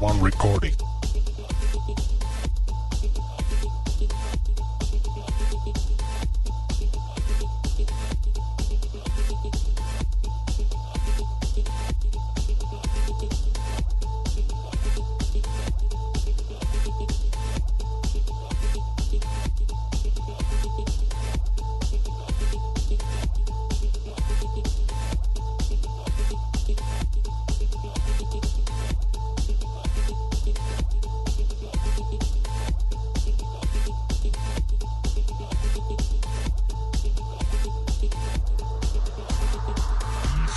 One Recording.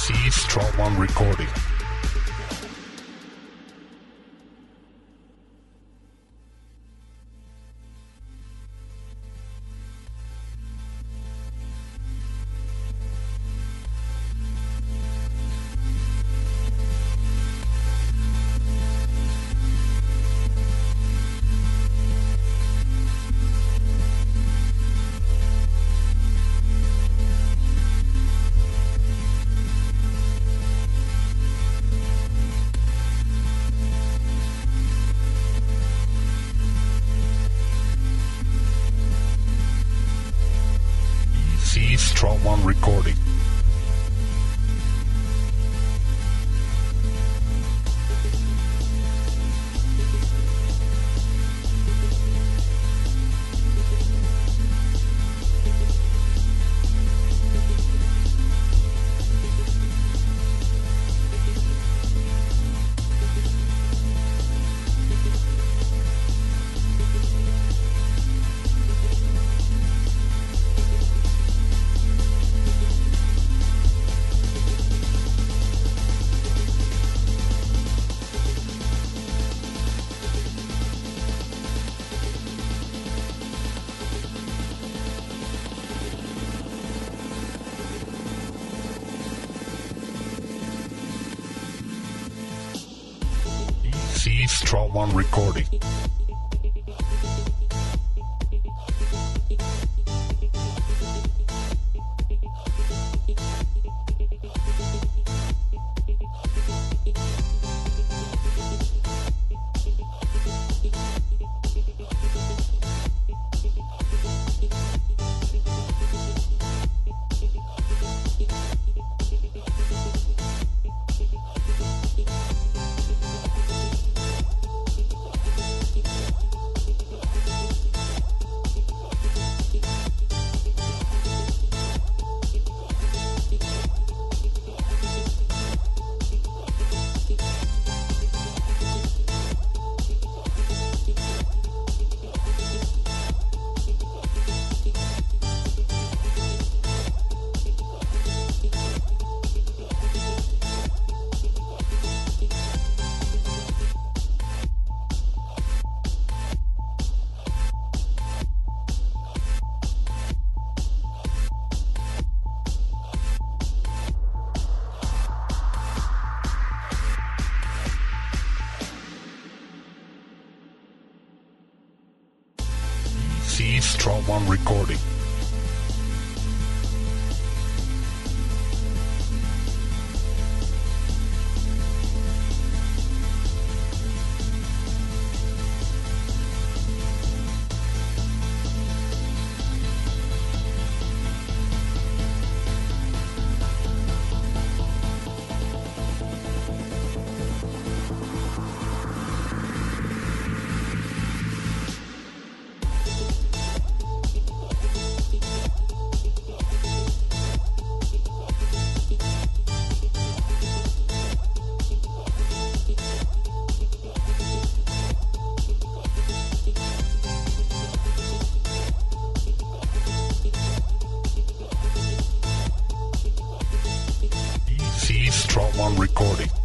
C Straw One Recording. Straw One Recording. One Recording. C Straw One Recording. One Recording.